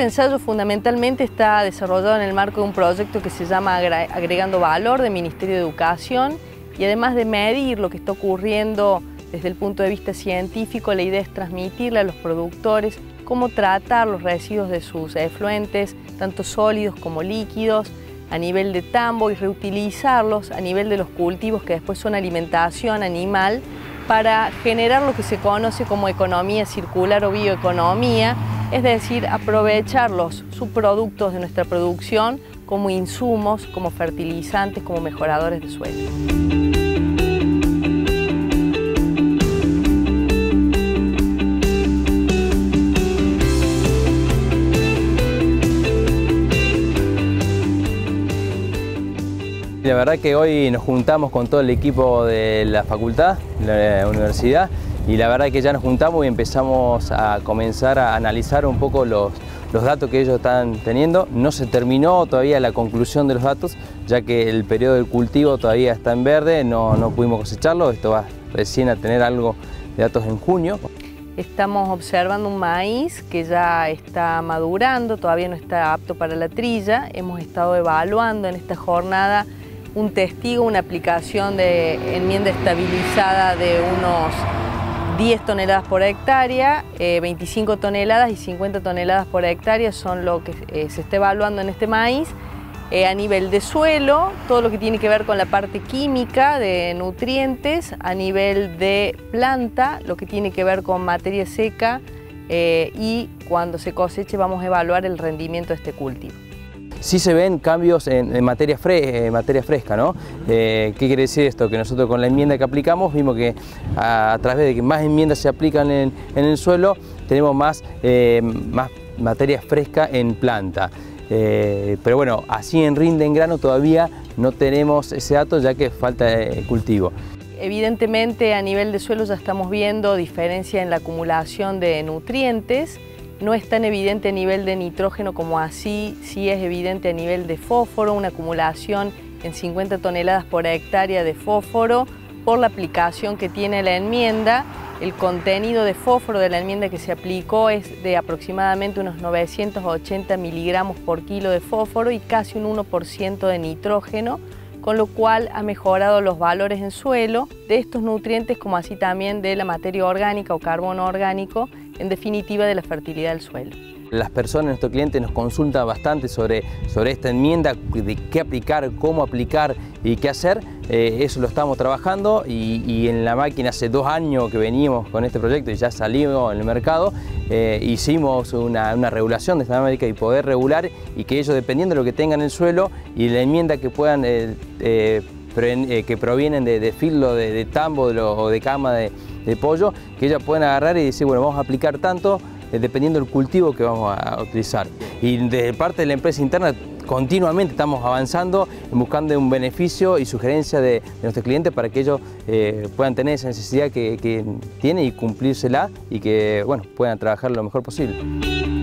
ensayo fundamentalmente está desarrollado en el marco de un proyecto que se llama Agregando Valor del Ministerio de Educación y además de medir lo que está ocurriendo desde el punto de vista científico, la idea es transmitirle a los productores cómo tratar los residuos de sus efluentes, tanto sólidos como líquidos, a nivel de tambo y reutilizarlos a nivel de los cultivos que después son alimentación animal para generar lo que se conoce como economía circular o bioeconomía, es decir, aprovechar los subproductos de nuestra producción como insumos, como fertilizantes, como mejoradores de suelo. La verdad que hoy nos juntamos con todo el equipo de la facultad, de la universidad, y la verdad que ya nos juntamos y empezamos a comenzar a analizar un poco los, datos que ellos están teniendo. No se terminó todavía la conclusión de los datos, ya que el periodo del cultivo todavía está en verde, no, no pudimos cosecharlo, esto va recién a tener algo de datos en junio. Estamos observando un maíz que ya está madurando, todavía no está apto para la trilla. Hemos estado evaluando en esta jornada un testigo, una aplicación de enmienda estabilizada de unos 10 toneladas por hectárea, 25 eh, toneladas y 50 toneladas por hectárea son lo que eh, se está evaluando en este maíz. Eh, a nivel de suelo, todo lo que tiene que ver con la parte química de nutrientes, a nivel de planta, lo que tiene que ver con materia seca y cuando se coseche vamos a evaluar el rendimiento de este cultivo sí se ven cambios en, materia, fresca, ¿no? Eh, ¿Qué quiere decir esto? Que nosotros con la enmienda que aplicamos vimos que a, través de que más enmiendas se aplican en, el suelo, tenemos más, eh, más materia fresca en planta. Eh, pero bueno, así en rinde en grano todavía no tenemos ese dato ya que falta cultivo. Evidentemente a nivel de suelo ya estamos viendo diferencia en la acumulación de nutrientes, no es tan evidente a nivel de nitrógeno como así, sí es evidente a nivel de fósforo, una acumulación en 50 toneladas por hectárea de fósforo por la aplicación que tiene la enmienda. El contenido de fósforo de la enmienda que se aplicó es de aproximadamente unos 980 miligramos por kilo de fósforo y casi un 1% de nitrógeno, con lo cual ha mejorado los valores en suelo de estos nutrientes como así también de la materia orgánica o carbono orgánico en definitiva de la fertilidad del suelo. Las personas, nuestro cliente nos consulta bastante sobre, sobre esta enmienda, de qué aplicar, cómo aplicar y qué hacer. Eh, eso lo estamos trabajando y, en la máquina hace dos años que venimos con este proyecto y ya salimos en el mercado, eh, hicimos una, regulación de esta América y poder regular y que ellos dependiendo de lo que tengan en el suelo y la enmienda que puedan eh, que provienen de, filo, de, tambo o de cama de, de pollo que ellas pueden agarrar y decir, bueno, vamos a aplicar tanto eh, dependiendo del cultivo que vamos a utilizar. Y de parte de la empresa interna continuamente estamos avanzando en buscando un beneficio y sugerencia de, nuestros clientes para que ellos eh, puedan tener esa necesidad que, que tienen y cumplírsela y que bueno, puedan trabajar lo mejor posible.